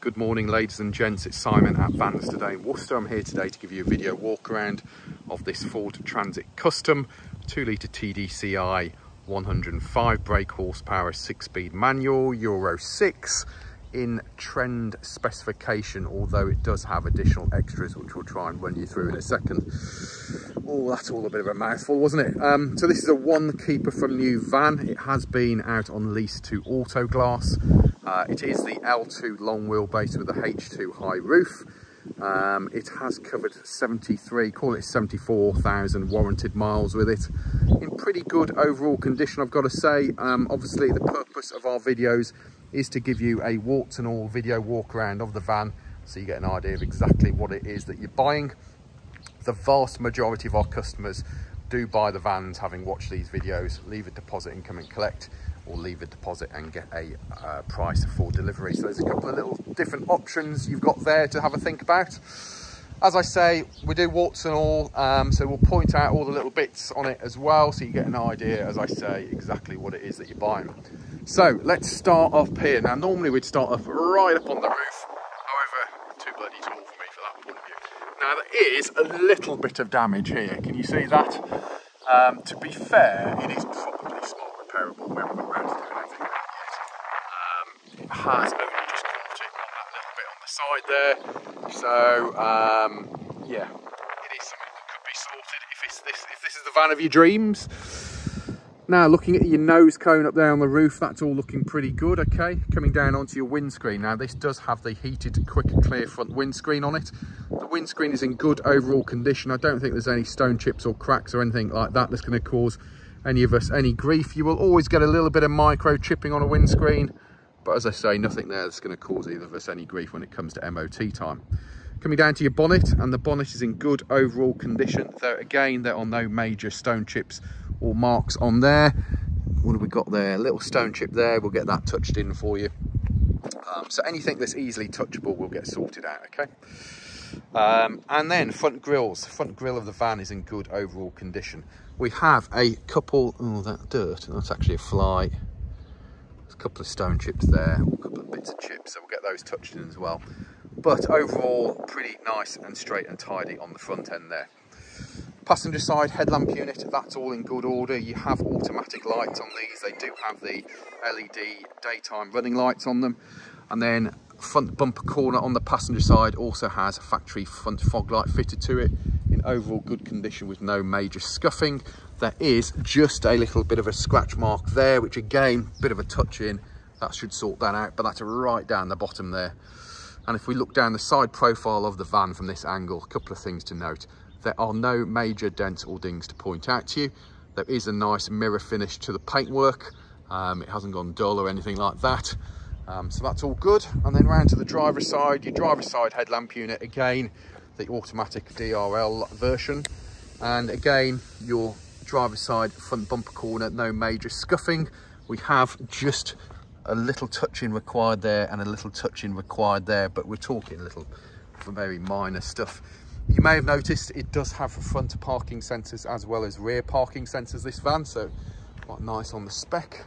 Good morning ladies and gents, it's Simon at Vans Today in Worcester. I'm here today to give you a video walk around of this Ford Transit Custom 2 litre TDCI 105 brake horsepower 6 speed manual Euro 6 in trend specification although it does have additional extras which we'll try and run you through in a second. Oh that's all a bit of a mouthful wasn't it? Um, so this is a one keeper from new van. It has been out on lease to Autoglass uh, it is the L2 long wheelbase with a H2 high roof. Um, it has covered 73 call it 74,000 warranted miles with it. In pretty good overall condition I've got to say. Um, obviously the purpose of our videos is to give you a warts and all video walk around of the van so you get an idea of exactly what it is that you're buying. The vast majority of our customers do buy the vans having watched these videos, leave a deposit and come and collect or leave a deposit and get a uh, price for delivery. So there's a couple of little different options you've got there to have a think about. As I say, we do warts and all, um, so we'll point out all the little bits on it as well so you get an idea, as I say, exactly what it is that you're buying. So let's start off here. Now normally we'd start off right up on the roof. However, too bloody tall for me for that point of view. Now there is a little bit of damage here. Can you see that? Um, to be fair, it is probably small repairable. We haven't got around to anything. Um, it has only just caught it on that little bit on the side there. So um, yeah, it is something that could be sorted if, this, if this is the van of your dreams. Now looking at your nose cone up there on the roof, that's all looking pretty good, okay? Coming down onto your windscreen. Now this does have the heated quick clear front windscreen on it. The windscreen is in good overall condition. I don't think there's any stone chips or cracks or anything like that that's gonna cause any of us any grief. You will always get a little bit of micro chipping on a windscreen, but as I say, nothing there that's gonna cause either of us any grief when it comes to MOT time. Coming down to your bonnet, and the bonnet is in good overall condition. Though again, there are no major stone chips or marks on there. What have we got there? A little stone chip there. We'll get that touched in for you. Um, so anything that's easily touchable will get sorted out, okay? Um, and then front grills. Front grill of the van is in good overall condition. We have a couple, oh, that dirt, that's actually a fly. There's a couple of stone chips there, a couple of bits of chips, so we'll get those touched in as well. But overall, pretty nice and straight and tidy on the front end there. Passenger side headlamp unit, that's all in good order. You have automatic lights on these. They do have the LED daytime running lights on them. And then front bumper corner on the passenger side also has a factory front fog light fitted to it overall good condition with no major scuffing. There is just a little bit of a scratch mark there, which again, bit of a touch in. That should sort that out, but that's right down the bottom there. And if we look down the side profile of the van from this angle, a couple of things to note. There are no major dents or dings to point out to you. There is a nice mirror finish to the paintwork. Um, it hasn't gone dull or anything like that. Um, so that's all good. And then round to the driver's side, your driver's side headlamp unit, again, the automatic DRL version. And again, your driver's side front bumper corner, no major scuffing. We have just a little touching required there and a little touching required there, but we're talking little very minor stuff. You may have noticed it does have front parking sensors as well as rear parking sensors, this van, so quite nice on the spec.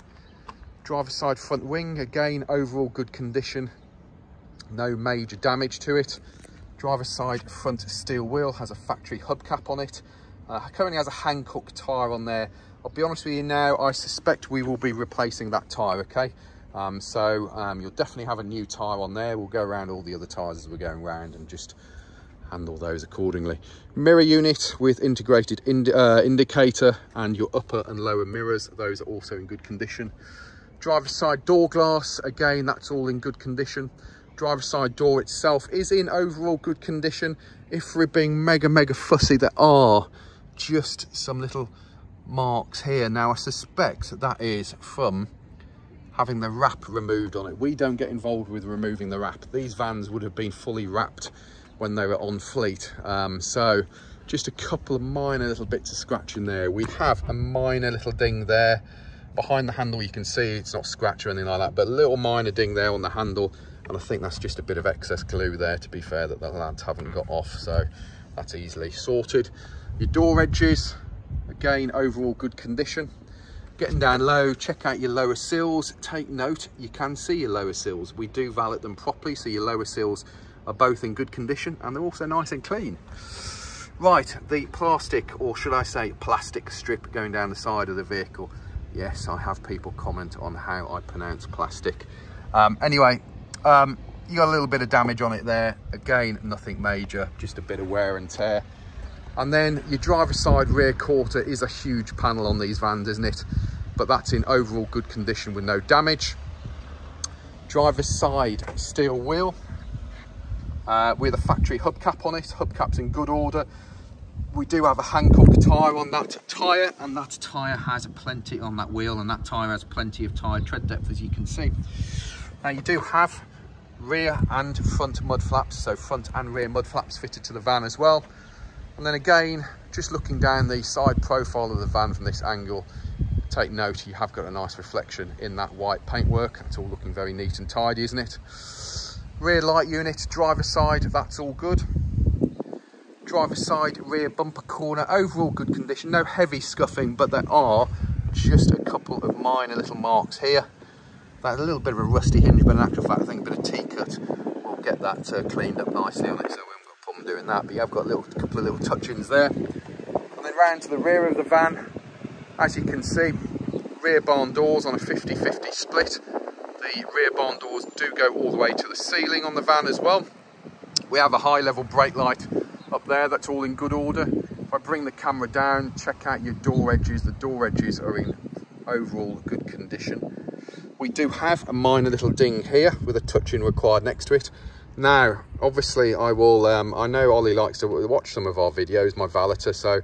Driver side front wing, again, overall good condition. No major damage to it. Driver side front steel wheel has a factory hubcap on it. Uh, currently has a Hankook tyre on there. I'll be honest with you now, I suspect we will be replacing that tyre, okay? Um, so um, you'll definitely have a new tyre on there. We'll go around all the other tyres as we're going around and just handle those accordingly. Mirror unit with integrated ind uh, indicator and your upper and lower mirrors. Those are also in good condition. Driver's side door glass, again, that's all in good condition. Driver's side door itself is in overall good condition. If we're being mega, mega fussy, there are just some little marks here. Now, I suspect that, that is from having the wrap removed on it. We don't get involved with removing the wrap. These vans would have been fully wrapped when they were on fleet. Um, so just a couple of minor little bits of scratch in there. We have a minor little ding there. Behind the handle you can see it's not scratch or anything like that, but a little minor ding there on the handle. And I think that's just a bit of excess glue there, to be fair, that the lads haven't got off. So that's easily sorted. Your door edges, again, overall good condition. Getting down low, check out your lower sills. Take note, you can see your lower sills. We do valet them properly, so your lower sills are both in good condition and they're also nice and clean. Right, the plastic, or should I say plastic strip going down the side of the vehicle. Yes, I have people comment on how I pronounce plastic. Um, anyway, um, you got a little bit of damage on it there. Again, nothing major, just a bit of wear and tear. And then your driver side rear quarter is a huge panel on these vans, isn't it? But that's in overall good condition with no damage. Driver's side steel wheel uh, with a factory hubcap on it. Hubcap's in good order. We do have a Hankook tyre on that tyre and that tyre has plenty on that wheel and that tyre has plenty of tyre tread depth as you can see. Now you do have rear and front mud flaps, so front and rear mud flaps fitted to the van as well. And then again, just looking down the side profile of the van from this angle, take note you have got a nice reflection in that white paintwork. It's all looking very neat and tidy, isn't it? Rear light unit, driver side, that's all good. Driver side, rear bumper corner, overall good condition. No heavy scuffing, but there are just a couple of minor little marks here. That's a little bit of a rusty hinge, but in actual fact, I think a bit of T-cut will get that uh, cleaned up nicely on it, so we haven't got a problem doing that. But yeah, I've got a little, couple of little touch-ins there. And then round to the rear of the van, as you can see, rear barn doors on a 50-50 split. The rear barn doors do go all the way to the ceiling on the van as well. We have a high level brake light up there, that's all in good order. If I bring the camera down, check out your door edges. The door edges are in overall good condition. We do have a minor little ding here with a touch-in required next to it. Now, obviously I will, um, I know Ollie likes to watch some of our videos, my valeter, so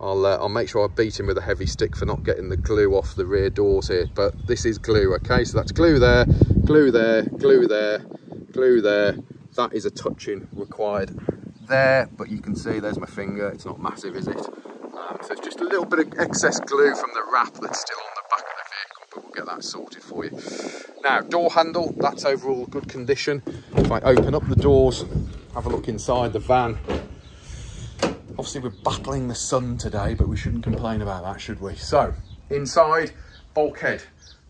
I'll, uh, I'll make sure I beat him with a heavy stick for not getting the glue off the rear doors here. But this is glue, okay? So that's glue there, glue there, glue there, glue there. That is a touching required there, but you can see there's my finger. It's not massive, is it? Um, so it's just a little bit of excess glue from the wrap that's still on the get that sorted for you. Now, door handle, that's overall good condition. If I open up the doors, have a look inside the van, Obviously we're battling the sun today, but we shouldn't complain about that, should we? So, inside, bulkhead.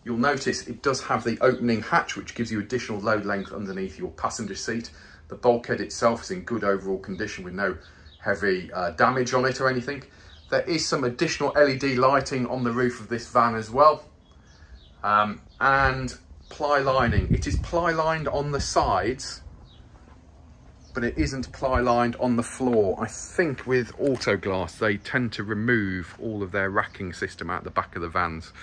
You'll notice it does have the opening hatch, which gives you additional load length underneath your passenger seat. The bulkhead itself is in good overall condition with no heavy uh, damage on it or anything. There is some additional LED lighting on the roof of this van as well. Um, and ply lining. It is ply lined on the sides but it isn't ply lined on the floor. I think with Autoglass, they tend to remove all of their racking system out the back of the vans.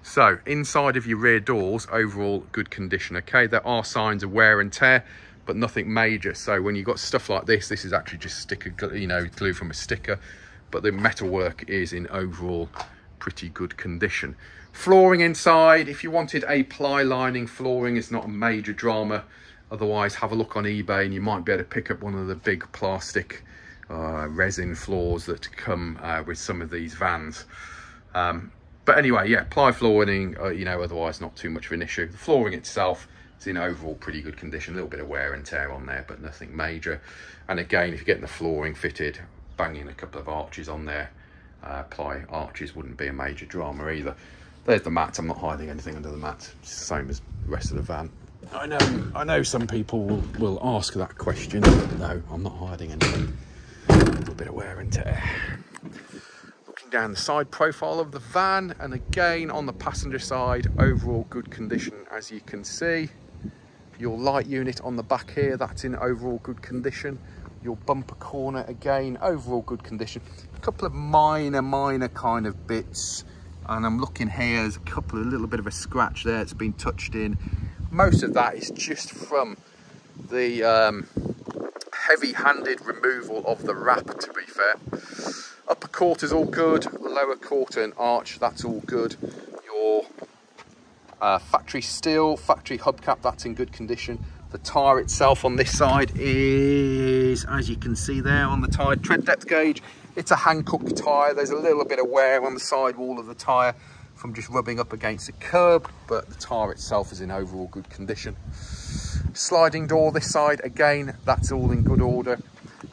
So inside of your rear doors, overall good condition. Okay, there are signs of wear and tear, but nothing major. So when you've got stuff like this, this is actually just sticker, you know, glue from a sticker, but the metalwork is in overall pretty good condition. Flooring inside, if you wanted a ply lining flooring, it's not a major drama. Otherwise, have a look on eBay and you might be able to pick up one of the big plastic uh, resin floors that come uh, with some of these vans. Um, but anyway, yeah, ply flooring, uh, you know, otherwise not too much of an issue. The flooring itself is in overall pretty good condition. A little bit of wear and tear on there, but nothing major. And again, if you're getting the flooring fitted, banging a couple of arches on there, uh, ply arches wouldn't be a major drama either. There's the mats. I'm not hiding anything under the mats. It's the same as the rest of the van. I know, I know some people will, will ask that question. No, I'm not hiding anything. A little bit of wear and tear. Looking down the side profile of the van, and again on the passenger side, overall good condition as you can see. Your light unit on the back here, that's in overall good condition. Your bumper corner, again, overall good condition. A couple of minor, minor kind of bits. And I'm looking here, there's a couple of little bit of a scratch there. It's been touched in most of that is just from the um, heavy-handed removal of the wrap, to be fair. Upper quarter's all good, lower quarter and arch, that's all good. Your uh, factory steel, factory hubcap, that's in good condition. The tyre itself on this side is, as you can see there on the tyre tread depth gauge, it's a Hankook tyre. There's a little bit of wear on the sidewall of the tyre from just rubbing up against the curb, but the tyre itself is in overall good condition. Sliding door this side, again, that's all in good order.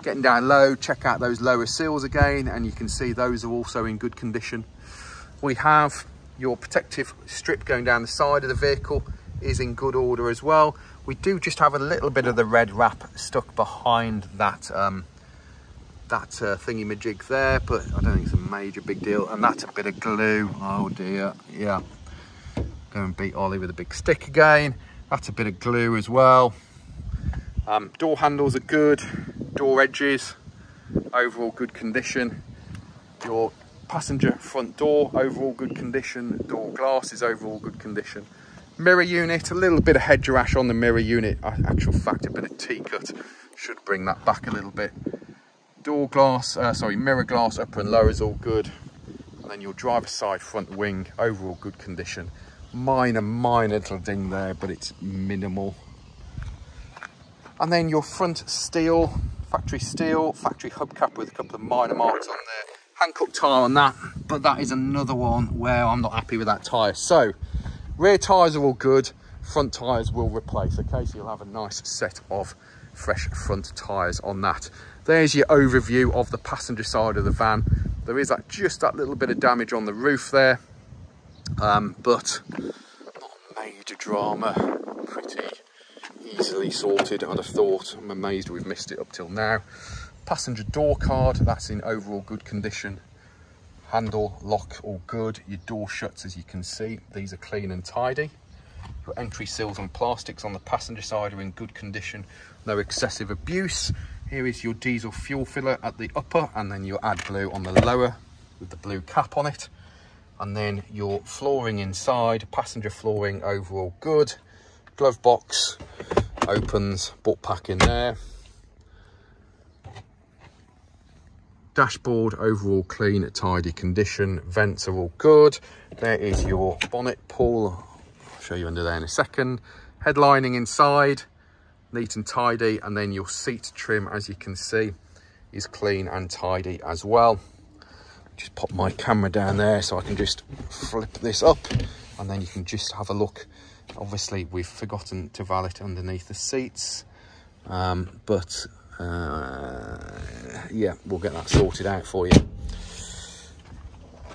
Getting down low, check out those lower seals again, and you can see those are also in good condition. We have Your protective strip going down the side of the vehicle is in good order as well. We do just have a little bit of the red wrap stuck behind that um, that uh, thingy majig there, but I don't think it's a major big deal. And that's a bit of glue. Oh dear, yeah. Go and beat Ollie with a big stick again. That's a bit of glue as well. Um, door handles are good. Door edges, overall good condition. Your passenger front door, overall good condition. Door glass is overall good condition. Mirror unit, a little bit of hedge rash on the mirror unit. Actual fact, a bit of T-cut should bring that back a little bit. Door glass, uh, sorry, mirror glass upper and lower is all good. And then your driver side front wing, overall good condition. Minor, minor little ding there, but it's minimal. And then your front steel, factory steel, factory hubcap with a couple of minor marks on there Hankook tyre on that, but that is another one where I'm not happy with that tyre. So, rear tyres are all good, front tyres will replace, okay? So you'll have a nice set of fresh front tyres on that. There's your overview of the passenger side of the van. There is that just that little bit of damage on the roof there, um, but not major drama, pretty easily sorted, I'd have thought. I'm amazed we've missed it up till now. Passenger door card, that's in overall good condition. Handle, lock, all good. Your door shuts, as you can see. These are clean and tidy. Your entry seals and plastics on the passenger side are in good condition. No excessive abuse. Here is your diesel fuel filler at the upper and then your AdBlue on the lower with the blue cap on it. And then your flooring inside, passenger flooring overall good. Glove box opens, butt pack in there. Dashboard overall clean, tidy condition. Vents are all good. There is your bonnet pull. I'll show you under there in a second. Headlining inside, neat and tidy. And then your seat trim, as you can see, is clean and tidy as well. Just pop my camera down there so I can just flip this up and then you can just have a look. Obviously, we've forgotten to valet underneath the seats, um, but uh, yeah, we'll get that sorted out for you.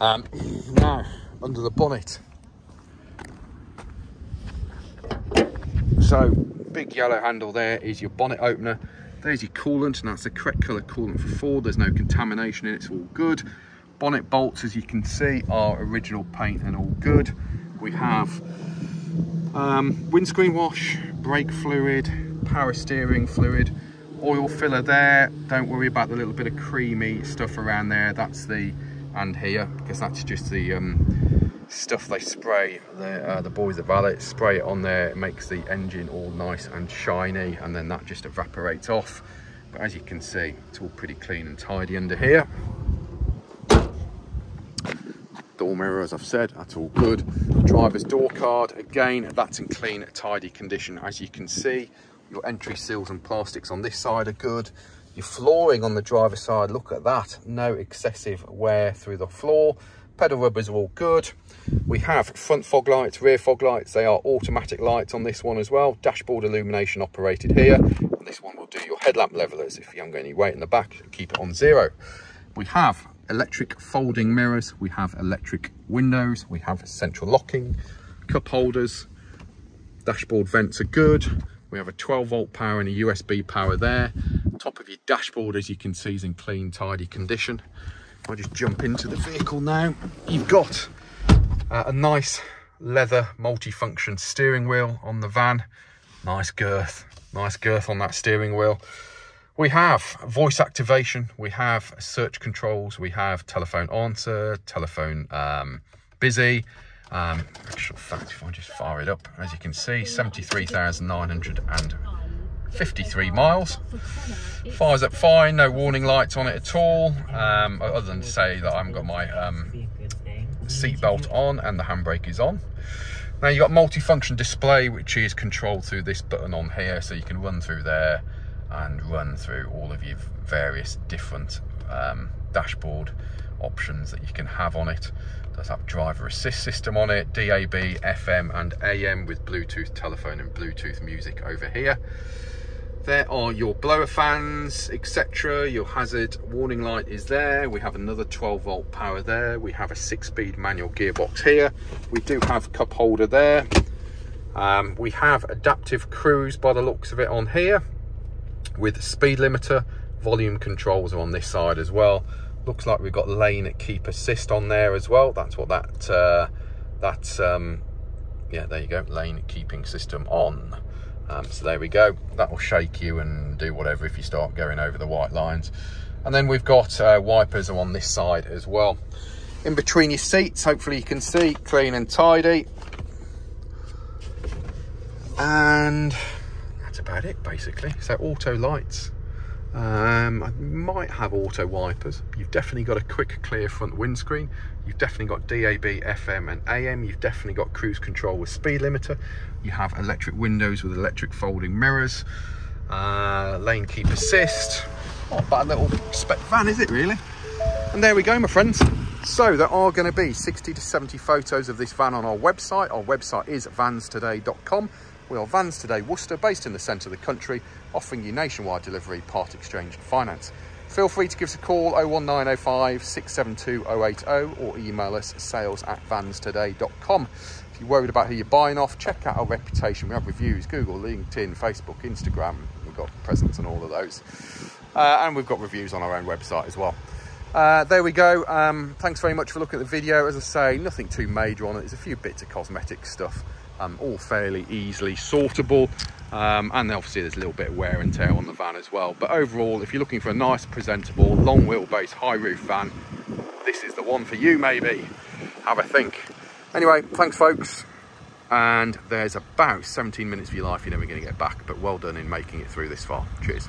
Um, now, under the bonnet. So, big yellow handle there is your bonnet opener. There's your coolant, and that's the correct colour coolant for Ford. There's no contamination in it, it's all good. Bonnet bolts, as you can see, are original paint and all good. We have um, windscreen wash, brake fluid, power steering fluid, oil filler there. Don't worry about the little bit of creamy stuff around there. That's the and here because that's just the um, stuff they spray the, uh, the boys at Valet spray it on there. It makes the engine all nice and shiny and then that just evaporates off. But as you can see it's all pretty clean and tidy under here. Door mirror as I've said that's all good. Driver's door card again that's in clean tidy condition as you can see your entry seals and plastics on this side are good. Your flooring on the driver's side, look at that. No excessive wear through the floor. Pedal rubbers are all good. We have front fog lights, rear fog lights. They are automatic lights on this one as well. Dashboard illumination operated here. And this one will do your headlamp levelers. If you haven't got any weight in the back, keep it on zero. We have electric folding mirrors. We have electric windows. We have central locking, cup holders. Dashboard vents are good. We have a 12 volt power and a USB power there. Top of your dashboard, as you can see, is in clean, tidy condition. I'll just jump into the vehicle now. You've got uh, a nice leather multi-function steering wheel on the van. Nice girth, nice girth on that steering wheel. We have voice activation, we have search controls, we have telephone answer, telephone um, busy, um, actual fact, if I just fire it up, as you can see, 73,953 miles. Fires up fine, no warning lights on it at all, um, other than to say that I haven't got my um, seatbelt on and the handbrake is on. Now you've got multi-function display, which is controlled through this button on here, so you can run through there and run through all of your various different um, dashboard options that you can have on it does have driver assist system on it, DAB, FM and AM with Bluetooth telephone and Bluetooth music over here. there are your blower fans, etc. Your hazard warning light is there. We have another 12 volt power there. We have a six speed manual gearbox here. We do have cup holder there. Um, we have adaptive cruise by the looks of it on here with speed limiter. Volume controls are on this side as well. Looks like we've got lane keep assist on there as well. That's what that, uh, that's, um, yeah, there you go, lane keeping system on. Um, so there we go. That will shake you and do whatever if you start going over the white lines. And then we've got uh, wipers on this side as well. In between your seats, hopefully you can see, clean and tidy. And that's about it basically. So auto lights, um, I might have auto wipers. You've definitely got a quick clear front windscreen. You've definitely got DAB, FM and AM. You've definitely got cruise control with speed limiter. You have electric windows with electric folding mirrors. Uh, lane keep assist. Not a bad little spec van, is it really? And there we go, my friends. So there are going to be 60 to 70 photos of this van on our website. Our website is vanstoday.com. We are Vans Today Worcester, based in the centre of the country, offering you nationwide delivery, part exchange and finance. Feel free to give us a call 01905 672 080 or email us sales at vanstoday.com. If you're worried about who you're buying off, check out our reputation. We have reviews, Google, LinkedIn, Facebook, Instagram. We've got presence on all of those. Uh, and we've got reviews on our own website as well. Uh, there we go. Um, thanks very much for looking at the video. As I say, nothing too major on it. There's a few bits of cosmetic stuff um, all fairly easily sortable. Um, and obviously there's a little bit of wear and tear on the van as well. But overall, if you're looking for a nice, presentable, long wheelbase, high roof van, this is the one for you maybe. Have a think. Anyway, thanks folks. And there's about 17 minutes of your life you're never going to get back, but well done in making it through this far. Cheers.